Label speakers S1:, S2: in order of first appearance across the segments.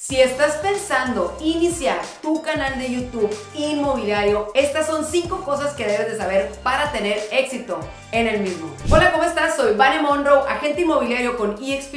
S1: Si estás pensando iniciar tu canal de YouTube inmobiliario, estas son 5 cosas que debes de saber para tener éxito en el mismo. Hola, ¿cómo estás? Soy Vane Monroe, agente inmobiliario con eXp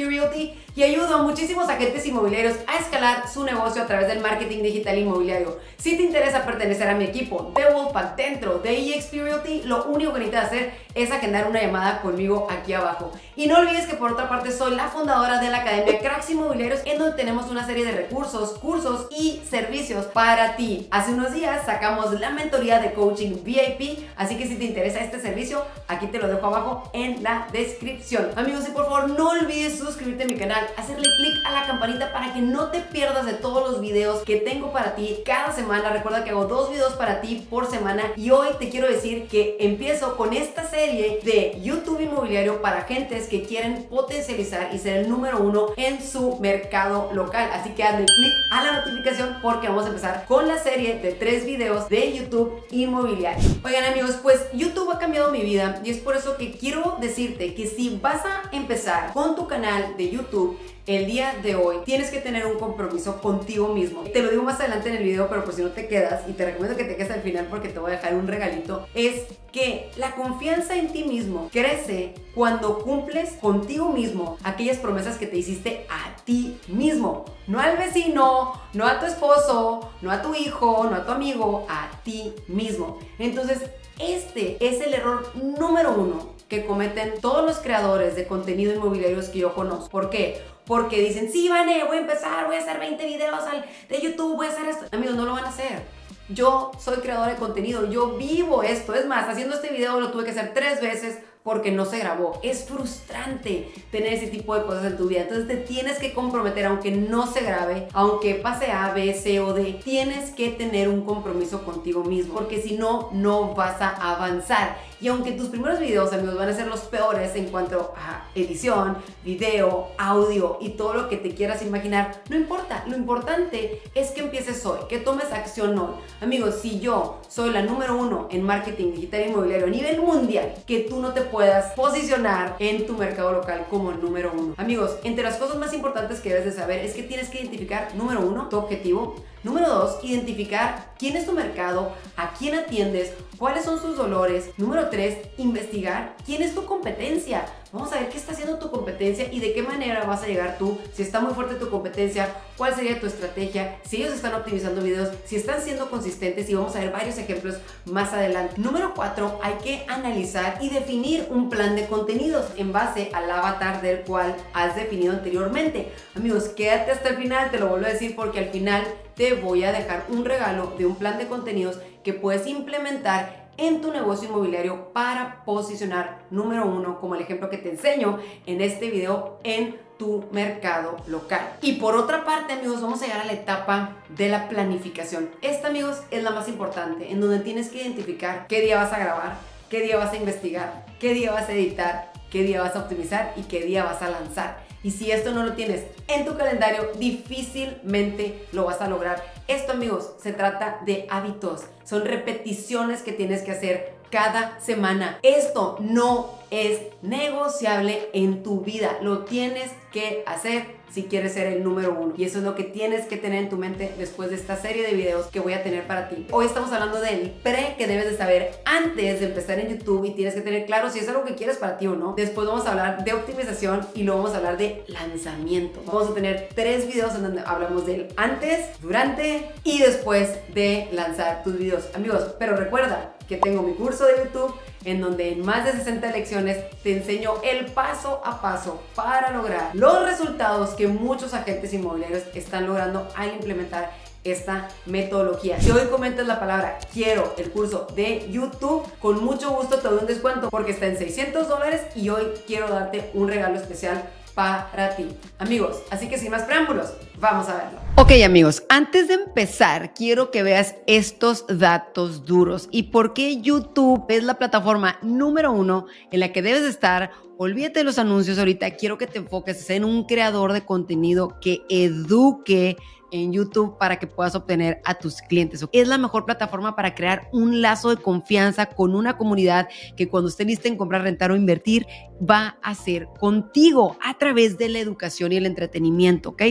S1: y ayudo a muchísimos agentes inmobiliarios a escalar su negocio a través del marketing digital inmobiliario. Si te interesa pertenecer a mi equipo de Wolfpack dentro de eXp Realty, lo único que necesitas hacer es agendar una llamada conmigo aquí abajo. Y no olvides que por otra parte soy la fundadora de la Academia Cracks Inmobiliarios en donde tenemos una serie de recursos, cursos y servicios para ti. Hace unos días sacamos la mentoría de coaching VIP, así que si te interesa este servicio, aquí te lo dejo abajo en la descripción. Amigos, y por favor no olvides suscribirte a mi canal hacerle clic a la campanita para que no te pierdas de todos los videos que tengo para ti cada semana. Recuerda que hago dos videos para ti por semana y hoy te quiero decir que empiezo con esta serie de YouTube inmobiliario para gentes que quieren potencializar y ser el número uno en su mercado local. Así que hazle clic a la notificación porque vamos a empezar con la serie de tres videos de YouTube inmobiliario. Oigan amigos, pues YouTube ha cambiado mi vida y es por eso que quiero decirte que si vas a empezar con tu canal de YouTube el día de hoy tienes que tener un compromiso contigo mismo. Te lo digo más adelante en el video, pero por si no te quedas, y te recomiendo que te quedes al final porque te voy a dejar un regalito, es que la confianza en ti mismo crece cuando cumples contigo mismo aquellas promesas que te hiciste a ti mismo. No al vecino, no a tu esposo, no a tu hijo, no a tu amigo, a ti mismo. Entonces, este es el error número uno que cometen todos los creadores de contenido inmobiliarios que yo conozco. ¿Por qué? Porque dicen, sí, Vane, voy a empezar, voy a hacer 20 videos de YouTube, voy a hacer esto. Amigos, no lo van a hacer. Yo soy creador de contenido, yo vivo esto. Es más, haciendo este video lo tuve que hacer tres veces porque no se grabó. Es frustrante tener ese tipo de cosas en tu vida. Entonces te tienes que comprometer, aunque no se grabe, aunque pase A, B, C o D, tienes que tener un compromiso contigo mismo, porque si no, no vas a avanzar. Y aunque tus primeros videos, amigos, van a ser los peores en cuanto a edición, video, audio y todo lo que te quieras imaginar, no importa. Lo importante es que empieces hoy, que tomes acción hoy. Amigos, si yo soy la número uno en marketing digital inmobiliario a nivel mundial, que tú no te puedas posicionar en tu mercado local como número uno. Amigos, entre las cosas más importantes que debes de saber es que tienes que identificar, número uno, tu objetivo. Número dos, identificar quién es tu mercado, a quién atiendes, cuáles son sus dolores. Número tres, investigar quién es tu competencia. Vamos a ver qué está haciendo tu competencia y de qué manera vas a llegar tú. Si está muy fuerte tu competencia, cuál sería tu estrategia, si ellos están optimizando videos, si están siendo consistentes y vamos a ver varios ejemplos más adelante. Número cuatro, hay que analizar y definir un plan de contenidos en base al avatar del cual has definido anteriormente. Amigos, quédate hasta el final, te lo vuelvo a decir porque al final te voy a dejar un regalo de un plan de contenidos que puedes implementar en tu negocio inmobiliario para posicionar número uno, como el ejemplo que te enseño en este video, en tu mercado local. Y por otra parte, amigos, vamos a llegar a la etapa de la planificación. Esta, amigos, es la más importante, en donde tienes que identificar qué día vas a grabar, qué día vas a investigar, qué día vas a editar, qué día vas a optimizar y qué día vas a lanzar. Y si esto no lo tienes en tu calendario, difícilmente lo vas a lograr. Esto, amigos, se trata de hábitos. Son repeticiones que tienes que hacer cada semana. Esto no es negociable en tu vida. Lo tienes que hacer si quieres ser el número uno. Y eso es lo que tienes que tener en tu mente después de esta serie de videos que voy a tener para ti. Hoy estamos hablando del pre que debes de saber antes de empezar en YouTube y tienes que tener claro si es algo que quieres para ti o no. Después vamos a hablar de optimización y luego vamos a hablar de lanzamiento. Vamos a tener tres videos en donde hablamos del antes, durante y después de lanzar tus videos. Amigos, pero recuerda que tengo mi curso de YouTube en donde en más de 60 lecciones te enseño el paso a paso para lograr los resultados que muchos agentes inmobiliarios están logrando al implementar esta metodología. Si hoy comentas la palabra quiero el curso de YouTube, con mucho gusto te doy un descuento porque está en 600 dólares y hoy quiero darte un regalo especial para ti. Amigos, así que sin más preámbulos, vamos a verlo. Ok amigos, antes de empezar, quiero que veas estos datos duros y por qué YouTube es la plataforma número uno en la que debes estar. Olvídate de los anuncios ahorita, quiero que te enfoques en un creador de contenido que eduque en YouTube para que puedas obtener a tus clientes. Es la mejor plataforma para crear un lazo de confianza con una comunidad que cuando esté lista en comprar, rentar o invertir, va a ser contigo a través de la educación y el entretenimiento, ¿ok?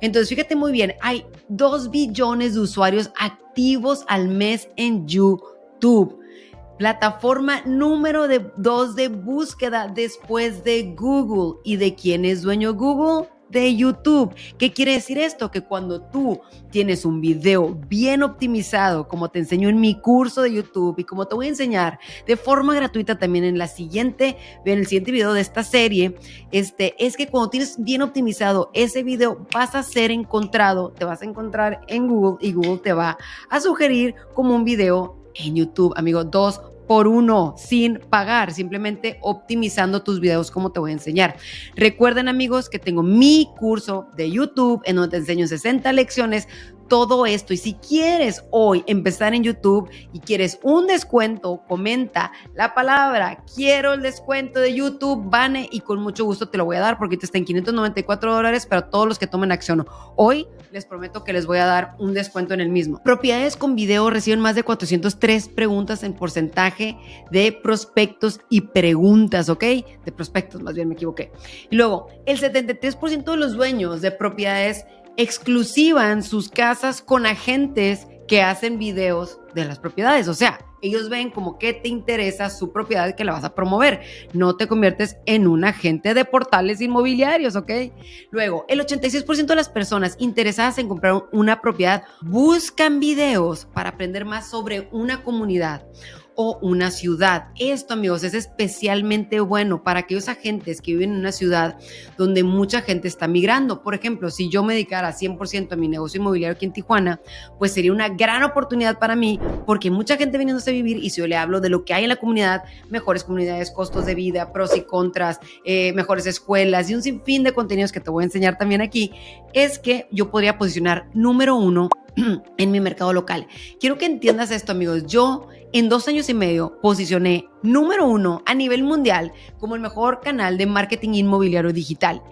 S1: Entonces, fíjate muy bien, hay 2 billones de usuarios activos al mes en YouTube plataforma número 2 de, de búsqueda después de Google. ¿Y de quién es dueño Google? De YouTube. ¿Qué quiere decir esto? Que cuando tú tienes un video bien optimizado, como te enseño en mi curso de YouTube y como te voy a enseñar de forma gratuita también en la siguiente, en el siguiente video de esta serie, este, es que cuando tienes bien optimizado ese video, vas a ser encontrado, te vas a encontrar en Google y Google te va a sugerir como un video en YouTube, amigo. Dos por uno sin pagar, simplemente optimizando tus videos como te voy a enseñar. Recuerden amigos que tengo mi curso de YouTube en donde te enseño 60 lecciones todo esto. Y si quieres hoy empezar en YouTube y quieres un descuento, comenta la palabra quiero el descuento de YouTube, Vane, y con mucho gusto te lo voy a dar porque te está en 594 dólares para todos los que tomen acción. Hoy les prometo que les voy a dar un descuento en el mismo. Propiedades con video reciben más de 403 preguntas en porcentaje de prospectos y preguntas, ¿ok? De prospectos, más bien me equivoqué. Y luego, el 73% de los dueños de propiedades exclusivan sus casas con agentes que hacen videos de las propiedades. O sea, ellos ven como que te interesa su propiedad que la vas a promover. No te conviertes en un agente de portales inmobiliarios, ¿ok? Luego, el 86% de las personas interesadas en comprar una propiedad buscan videos para aprender más sobre una comunidad o una ciudad. Esto, amigos, es especialmente bueno para aquellos agentes que viven en una ciudad donde mucha gente está migrando. Por ejemplo, si yo me dedicara 100% a mi negocio inmobiliario aquí en Tijuana, pues sería una gran oportunidad para mí porque mucha gente viniéndose a vivir y si yo le hablo de lo que hay en la comunidad, mejores comunidades, costos de vida, pros y contras, eh, mejores escuelas y un sinfín de contenidos que te voy a enseñar también aquí, es que yo podría posicionar número uno en mi mercado local. Quiero que entiendas esto, amigos. Yo en dos años y medio posicioné número uno a nivel mundial como el mejor canal de marketing inmobiliario digital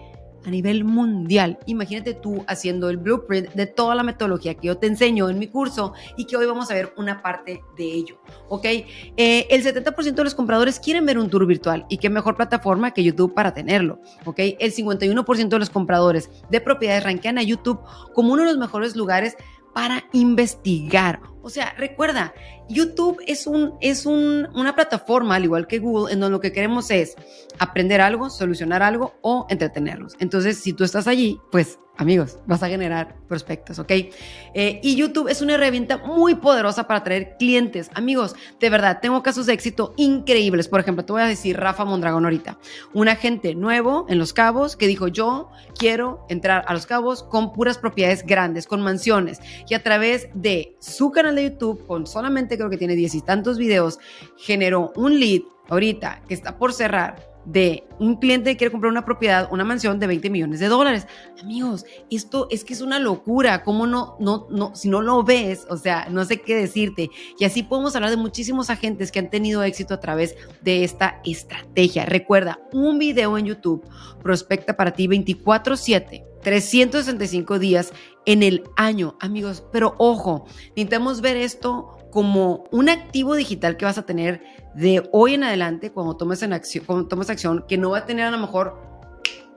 S1: a nivel mundial. Imagínate tú haciendo el blueprint de toda la metodología que yo te enseño en mi curso y que hoy vamos a ver una parte de ello, ¿ok? Eh, el 70% de los compradores quieren ver un tour virtual y qué mejor plataforma que YouTube para tenerlo, ¿ok? El 51% de los compradores de propiedades rankean a YouTube como uno de los mejores lugares para investigar. O sea, recuerda, YouTube es, un, es una plataforma, al igual que Google, en donde lo que queremos es aprender algo, solucionar algo o entretenerlos. Entonces, si tú estás allí, pues amigos, vas a generar prospectos, ¿ok? Eh, y YouTube es una herramienta muy poderosa para atraer clientes. Amigos, de verdad, tengo casos de éxito increíbles. Por ejemplo, te voy a decir Rafa Mondragón ahorita, un agente nuevo en Los Cabos que dijo, yo quiero entrar a Los Cabos con puras propiedades grandes, con mansiones. Y a través de su canal de YouTube, con solamente creo que tiene diez y tantos videos, generó un lead ahorita que está por cerrar de un cliente que quiere comprar una propiedad, una mansión de 20 millones de dólares. Amigos, esto es que es una locura. ¿Cómo no, no, no, si no lo ves? O sea, no sé qué decirte. Y así podemos hablar de muchísimos agentes que han tenido éxito a través de esta estrategia. Recuerda, un video en YouTube prospecta para ti 24/7. 365 días en el año, amigos. Pero ojo, necesitamos ver esto como un activo digital que vas a tener de hoy en adelante cuando tomes, acción, cuando tomes acción, que no va a tener a lo mejor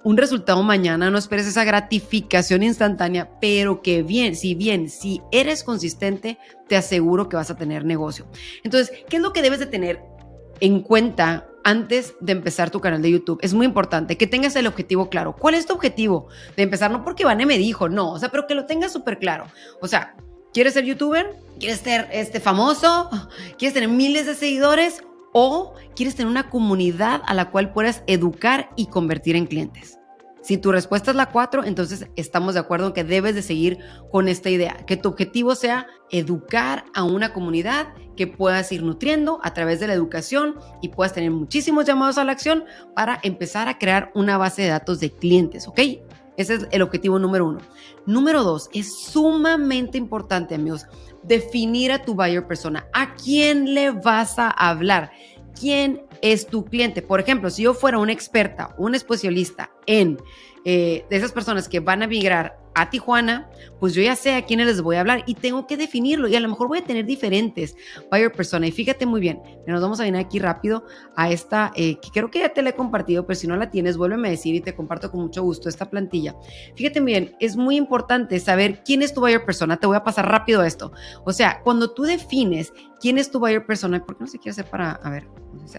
S1: un resultado mañana, no esperes esa gratificación instantánea, pero que bien, si bien, si eres consistente, te aseguro que vas a tener negocio. Entonces, ¿qué es lo que debes de tener en cuenta antes de empezar tu canal de YouTube. Es muy importante que tengas el objetivo claro. ¿Cuál es tu objetivo de empezar? No porque Vane me dijo, no, o sea, pero que lo tengas súper claro. O sea, ¿Quieres ser youtuber? ¿Quieres ser este, famoso? ¿Quieres tener miles de seguidores? ¿O quieres tener una comunidad a la cual puedas educar y convertir en clientes? Si tu respuesta es la 4, entonces estamos de acuerdo en que debes de seguir con esta idea, que tu objetivo sea educar a una comunidad que puedas ir nutriendo a través de la educación y puedas tener muchísimos llamados a la acción para empezar a crear una base de datos de clientes, ¿ok? Ese es el objetivo número uno. Número dos, es sumamente importante, amigos, definir a tu buyer persona. ¿A quién le vas a hablar? ¿Quién es tu cliente? Por ejemplo, si yo fuera una experta, un especialista en eh, de esas personas que van a migrar a Tijuana, pues yo ya sé a quiénes les voy a hablar y tengo que definirlo y a lo mejor voy a tener diferentes buyer persona. Y fíjate muy bien, nos vamos a venir aquí rápido a esta, eh, que creo que ya te la he compartido, pero si no la tienes, vuélveme a decir y te comparto con mucho gusto esta plantilla. Fíjate muy bien, es muy importante saber quién es tu buyer persona. Te voy a pasar rápido esto. O sea, cuando tú defines quién es tu buyer persona, ¿por qué no se quiere hacer para, a ver,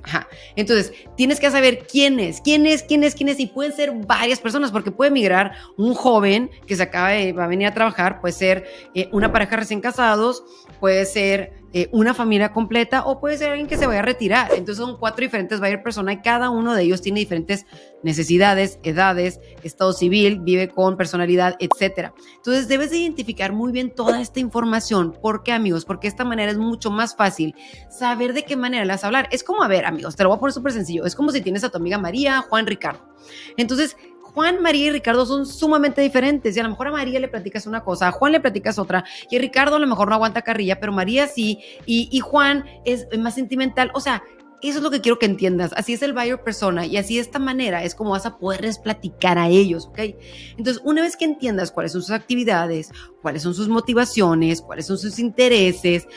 S1: Ajá. Entonces, tienes que saber quién es, quién es, quién es, quién es, y pueden ser varias personas, porque puede migrar un joven que se acaba de, va a venir a trabajar, puede ser eh, una pareja recién casados, puede ser eh, una familia completa o puede ser alguien que se vaya a retirar. Entonces son cuatro diferentes buyer persona y cada uno de ellos tiene diferentes necesidades, edades, estado civil, vive con personalidad, etcétera. Entonces debes de identificar muy bien toda esta información. ¿Por qué, amigos? Porque de esta manera es mucho más fácil saber de qué manera las hablar. Es como, a ver, amigos, te lo voy a poner súper sencillo. Es como si tienes a tu amiga María, Juan, Ricardo. Entonces, Juan, María y Ricardo son sumamente diferentes y a lo mejor a María le platicas una cosa, a Juan le platicas otra y Ricardo a lo mejor no aguanta carrilla, pero María sí y, Juan es más sentimental. O sea, eso es lo que quiero que entiendas. Así es el buyer persona y así de esta manera es como vas a poderles platicar a ellos, ¿ok? Entonces, una vez que entiendas cuáles son sus actividades, cuáles son sus motivaciones, cuáles son sus intereses,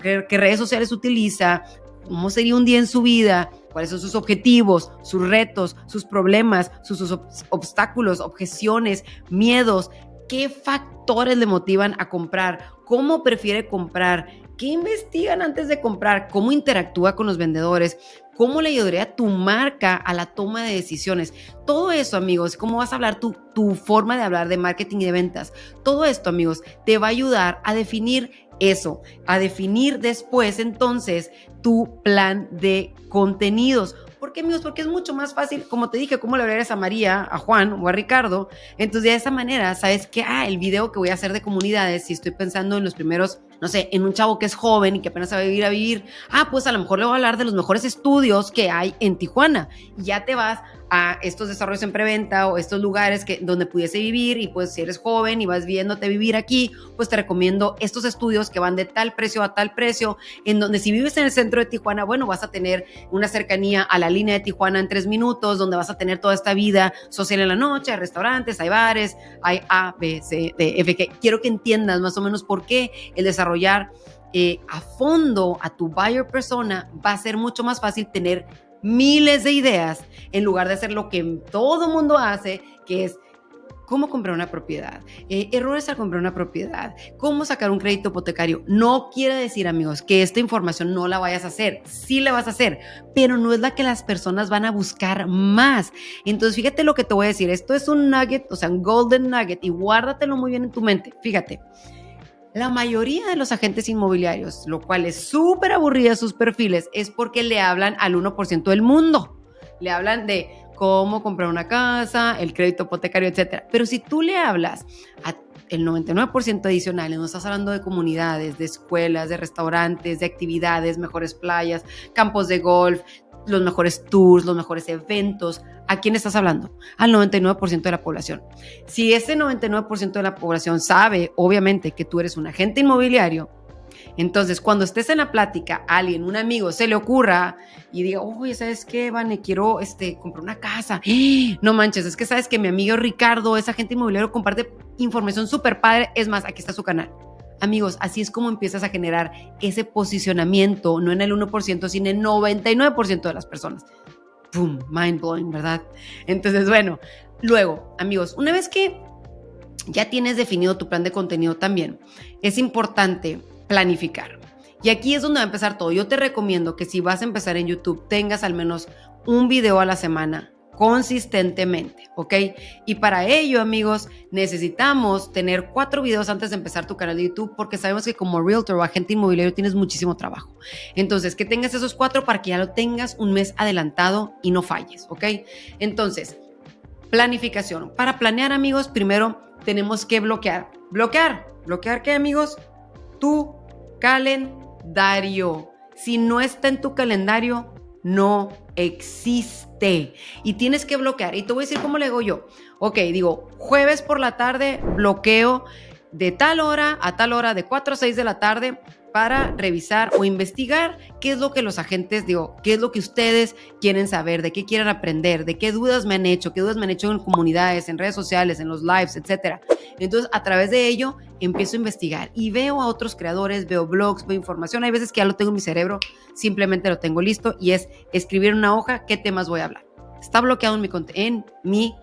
S1: qué redes sociales utiliza, cómo sería un día en su vida, cuáles son sus objetivos, sus retos, sus problemas, sus, obstáculos, objeciones, miedos, qué factores le motivan a comprar, cómo prefiere comprar, qué investigan antes de comprar, cómo interactúa con los vendedores, cómo le ayudaría tu marca a la toma de decisiones. Todo eso, amigos, cómo vas a hablar tu, tu forma de hablar de marketing y de ventas. Todo esto, amigos, te va a ayudar a definir eso, a definir después entonces tu plan de contenidos. ¿Por qué, amigos? Porque es mucho más fácil, como te dije, cómo le hablarías a María, a Juan o a Ricardo. Entonces, de esa manera, sabes que, ah, el video que voy a hacer de comunidades, si estoy pensando en los primeros, no sé, en un chavo que es joven y que apenas sabe vivir a vivir, ah, pues a lo mejor le voy a hablar de los mejores estudios que hay en Tijuana. Ya te vas a estos desarrollos en preventa o estos lugares que, donde pudiese vivir y pues si eres joven y vas viéndote vivir aquí, pues te recomiendo estos estudios que van de tal precio a tal precio, en donde si vives en el centro de Tijuana, bueno, vas a tener una cercanía a la línea de Tijuana en tres minutos, donde vas a tener toda esta vida social en la noche, hay restaurantes, hay bares, hay A, B, C, D, F, quiero que entiendas más o menos por qué el desarrollar eh, a fondo a tu buyer persona va a ser mucho más fácil tener miles de ideas en lugar de hacer lo que todo mundo hace, que es cómo comprar una propiedad, eh, errores al comprar una propiedad, cómo sacar un crédito hipotecario. No quiere decir, amigos, que esta información no la vayas a hacer. Sí la vas a hacer, pero no es la que las personas van a buscar más. Entonces, fíjate lo que te voy a decir. Esto es un nugget, o sea, un golden nugget, y guárdatelo muy bien en tu mente. Fíjate. La mayoría de los agentes inmobiliarios, lo cual es súper aburrida sus perfiles, es porque le hablan al 1% del mundo. Le hablan de cómo comprar una casa, el crédito hipotecario, etc. Pero si tú le hablas a el 99% adicional, no estás hablando de comunidades, de escuelas, de restaurantes, de actividades, mejores playas, campos de golf, los mejores tours, los mejores eventos. ¿A quién estás hablando? Al 99% de la población. Si ese 99% de la población sabe, obviamente, que tú eres un agente inmobiliario, entonces cuando estés en la plática, alguien, un amigo, se le ocurra y diga, oye, ¿sabes qué, Vane? Quiero este, comprar una casa. No manches, es que sabes que mi amigo Ricardo, ese agente inmobiliario, comparte información súper padre. Es más, aquí está su canal. Amigos, así es como empiezas a generar ese posicionamiento, no en el 1%, sino en el 99% de las personas. ¡Pum! Mind blowing, ¿verdad? Entonces, bueno, luego, amigos, una vez que ya tienes definido tu plan de contenido también, es importante planificar. Y aquí es donde va a empezar todo. Yo te recomiendo que si vas a empezar en YouTube, tengas al menos un video a la semana consistentemente, ¿ok? Y para ello, amigos, necesitamos tener cuatro videos antes de empezar tu canal de YouTube porque sabemos que como realtor o agente inmobiliario tienes muchísimo trabajo. Entonces, que tengas esos cuatro para que ya lo tengas un mes adelantado y no falles, ¿ok? Entonces, planificación. Para planear, amigos, primero tenemos que bloquear. Bloquear. ¿Bloquear qué, amigos? Tu calendario. Si no está en tu calendario, no existe y tienes que bloquear. Y te voy a decir cómo le hago yo. Ok, digo, jueves por la tarde bloqueo de tal hora a tal hora, de 4 a 6 de la tarde, para revisar o investigar qué es lo que los agentes, digo, qué es lo que ustedes quieren saber, de qué quieren aprender, de qué dudas me han hecho, qué dudas me han hecho en comunidades, en redes sociales, en los lives, etcétera. Entonces, a través de ello, empiezo a investigar y veo a otros creadores, veo blogs, veo información. Hay veces que ya lo tengo en mi cerebro, simplemente lo tengo listo y es escribir una hoja qué temas voy a hablar. Está bloqueado en mi, en mi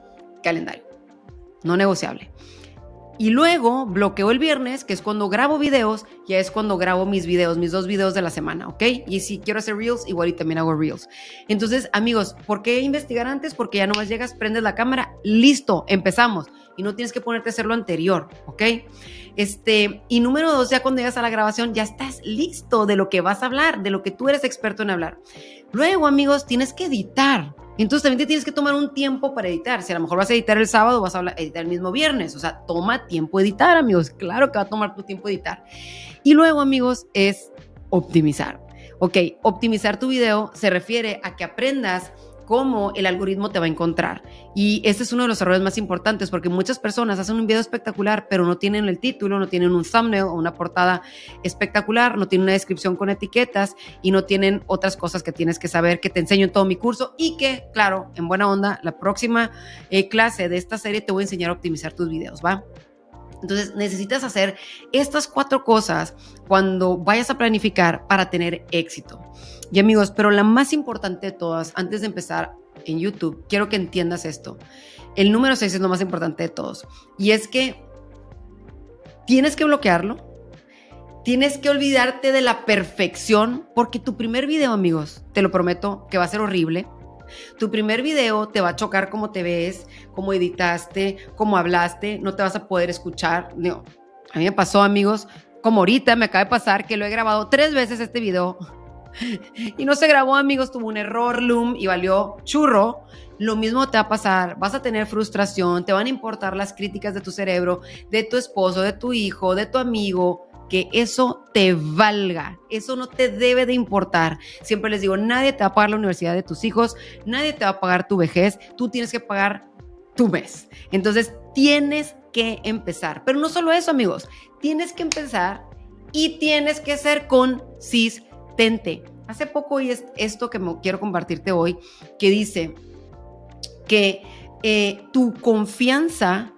S1: calendario, no negociable. Y luego bloqueo el viernes, que es cuando grabo videos, ya es cuando grabo mis videos, mis dos videos de la semana, ¿ok? Y si quiero hacer reels, igual y también hago reels. Entonces, amigos, ¿por qué investigar antes? Porque ya nomás llegas, prendes la cámara, listo, empezamos. Y no tienes que ponerte a hacer lo anterior, ¿ok? Este, y número dos, ya cuando llegas a la grabación, ya estás listo de lo que vas a hablar, de lo que tú eres experto en hablar. Luego, amigos, tienes que editar. Entonces también te tienes que tomar un tiempo para editar. Si a lo mejor vas a editar el sábado, vas a editar el mismo viernes. O sea, toma tiempo editar, amigos. Claro que va a tomar tu tiempo editar. Y luego, amigos, es optimizar. Ok, optimizar tu video se refiere a que aprendas cómo el algoritmo te va a encontrar. Y ese es uno de los errores más importantes porque muchas personas hacen un video espectacular, pero no tienen el título, no tienen un thumbnail o una portada espectacular, no tienen una descripción con etiquetas y no tienen otras cosas que tienes que saber que te enseño en todo mi curso y que, claro, en buena onda, la próxima eh, clase de esta serie te voy a enseñar a optimizar tus videos, ¿va? Entonces necesitas hacer estas cuatro cosas cuando vayas a planificar para tener éxito. Y amigos, pero la más importante de todas, antes de empezar en YouTube, quiero que entiendas esto. El número 6 es lo más importante de todos. Y es que tienes que bloquearlo. Tienes que olvidarte de la perfección, porque tu primer video, amigos, te lo prometo, que va a ser horrible. Tu primer video te va a chocar cómo te ves, cómo editaste, cómo hablaste, no te vas a poder escuchar. No. A mí me pasó, amigos, como ahorita me acaba de pasar que lo he grabado tres veces este video y no se grabó, amigos, tuvo un error Loom y valió churro. Lo mismo te va a pasar, vas a tener frustración, te van a importar las críticas de tu cerebro, de tu esposo, de tu hijo, de tu amigo, que eso te valga, eso no te debe de importar. Siempre les digo, nadie te va a pagar la universidad de tus hijos, nadie te va a pagar tu vejez, tú tienes que pagar tu mes. Entonces, tienes que empezar. Pero no solo eso, amigos, tienes que empezar y tienes que ser Hace poco oí esto que me quiero compartirte hoy, que dice que eh, tu confianza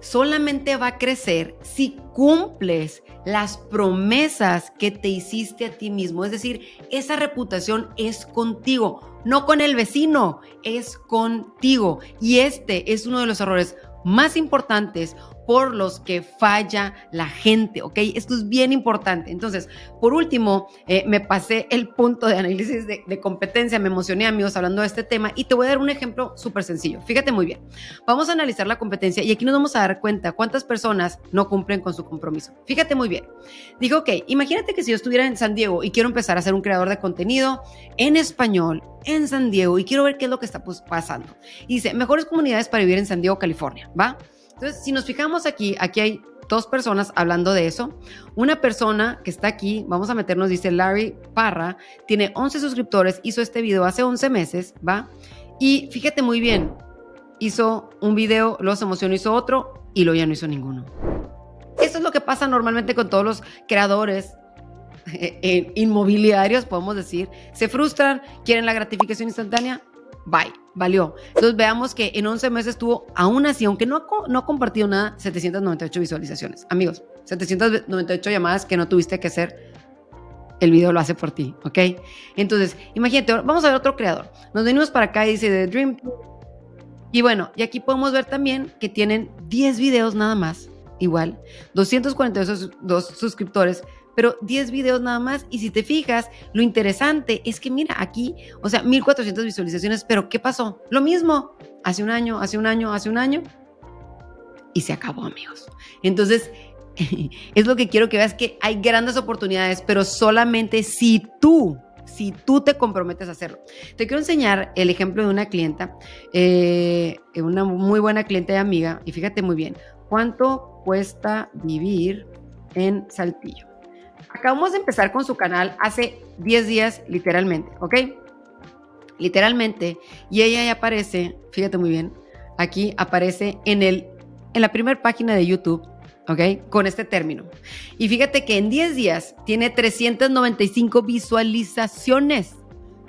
S1: solamente va a crecer si cumples las promesas que te hiciste a ti mismo. Es decir, esa reputación es contigo, no con el vecino, es contigo. Y este es uno de los errores más importantes por los que falla la gente, ¿ok? Esto es bien importante. Entonces, por último, eh, me pasé el punto de análisis de, competencia, me emocioné amigos hablando de este tema y te voy a dar un ejemplo súper sencillo. Fíjate muy bien. Vamos a analizar la competencia y aquí nos vamos a dar cuenta cuántas personas no cumplen con su compromiso. Fíjate muy bien. Digo, ok, imagínate que si yo estuviera en San Diego y quiero empezar a ser un creador de contenido en español en San Diego y quiero ver qué es lo que está pues, pasando. Y dice, mejores comunidades para vivir en San Diego, California, ¿va? Entonces, si nos fijamos aquí, aquí hay dos personas hablando de eso. Una persona que está aquí, vamos a meternos, dice Larry Parra, tiene 11 suscriptores, hizo este video hace 11 meses, ¿va? Y fíjate muy bien, hizo un video, los emocionó, hizo otro y luego ya no hizo ninguno. Eso es lo que pasa normalmente con todos los creadores eh, eh, inmobiliarios, podemos decir. Se frustran, quieren la gratificación instantánea, bye, valió. Entonces veamos que en 11 meses tuvo, aún así, aunque no, no ha compartido nada, 798 visualizaciones. Amigos, 798 llamadas que no tuviste que hacer. El video lo hace por ti, ¿ok? Entonces, imagínate, vamos a ver otro creador. Nos venimos para acá y dice The Dream. Y bueno, y aquí podemos ver también que tienen 10 videos nada más, igual, 242 suscriptores, pero 10 videos nada más. Y si te fijas, lo interesante es que mira aquí, o sea, 1400 visualizaciones, pero ¿qué pasó? Lo mismo, hace un año, hace un año, hace un año. Y se acabó, amigos. Entonces, es lo que quiero que veas que hay grandes oportunidades, pero solamente si tú si tú te comprometes a hacerlo. Te quiero enseñar el ejemplo de una clienta, eh, una muy buena cliente y amiga, y fíjate muy bien, ¿cuánto cuesta vivir en Saltillo? Acabamos de empezar con su canal hace 10 días, literalmente, ¿ok? Literalmente. Y ella ya aparece, fíjate muy bien, aquí aparece en, el, en la primera página de YouTube ¿ok? Con este término. Y fíjate que en 10 días tiene 395 visualizaciones.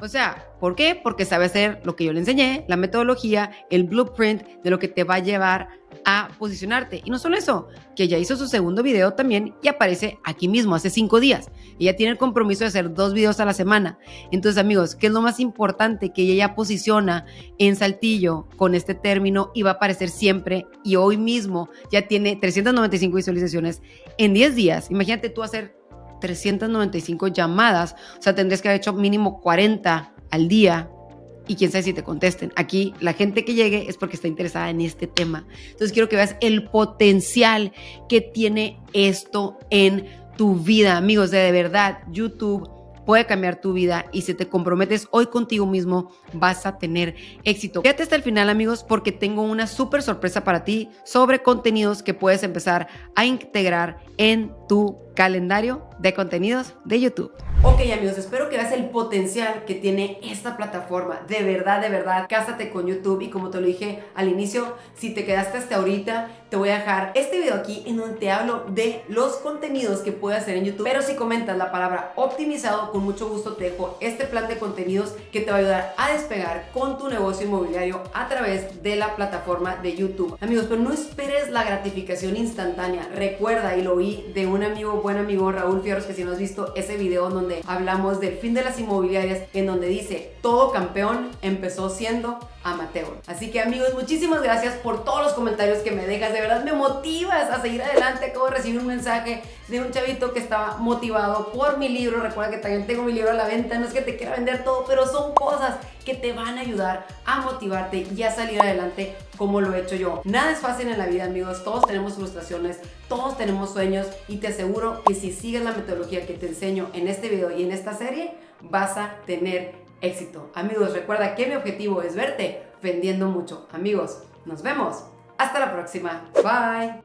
S1: O sea, ¿por qué? Porque sabe hacer lo que yo le enseñé, la metodología, el blueprint de lo que te va a llevar a posicionarte. Y no solo eso, que ya hizo su segundo video también y aparece aquí mismo, hace cinco días. Ella tiene el compromiso de hacer dos videos a la semana. Entonces, amigos, ¿qué es lo más importante? Que ella ya posiciona en Saltillo con este término y va a aparecer siempre. Y hoy mismo ya tiene 395 visualizaciones en 10 días. Imagínate tú hacer 395 llamadas, o sea, tendrías que haber hecho mínimo 40 al día y quién sabe si te contesten. Aquí la gente que llegue es porque está interesada en este tema. Entonces quiero que veas el potencial que tiene esto en tu vida, amigos, de verdad, YouTube puede cambiar tu vida y si te comprometes hoy contigo mismo, vas a tener éxito. Quédate hasta el final, amigos, porque tengo una súper sorpresa para ti sobre contenidos que puedes empezar a integrar en tu calendario de contenidos de YouTube. Ok amigos, espero que veas el potencial que tiene esta plataforma. De verdad, de verdad, cásate con YouTube y como te lo dije al inicio, si te quedaste hasta ahorita, te voy a dejar este video aquí en donde te hablo de los contenidos que puedes hacer en YouTube. Pero si comentas la palabra optimizado, con mucho gusto te dejo este plan de contenidos que te va a ayudar a despegar con tu negocio inmobiliario a través de la plataforma de YouTube. Amigos, pero no esperes la gratificación instantánea. Recuerda, y lo oí de un amigo buen amigo Raúl Fierros, que si no has visto ese video donde hablamos del fin de las inmobiliarias, en donde dice, todo campeón empezó siendo amateur. Así que amigos, muchísimas gracias por todos los comentarios que me dejas, de verdad me motivas a seguir adelante. Acabo de recibir un mensaje de un chavito que estaba motivado por mi libro, recuerda que también tengo mi libro a la venta, no es que te quiera vender todo, pero son cosas que te van a ayudar a motivarte y a salir adelante como lo he hecho yo. Nada es fácil en la vida, amigos. Todos tenemos frustraciones, todos tenemos sueños y te aseguro que si sigues la metodología que te enseño en este video y en esta serie, vas a tener éxito. Amigos, recuerda que mi objetivo es verte vendiendo mucho. Amigos, nos vemos. Hasta la próxima. Bye.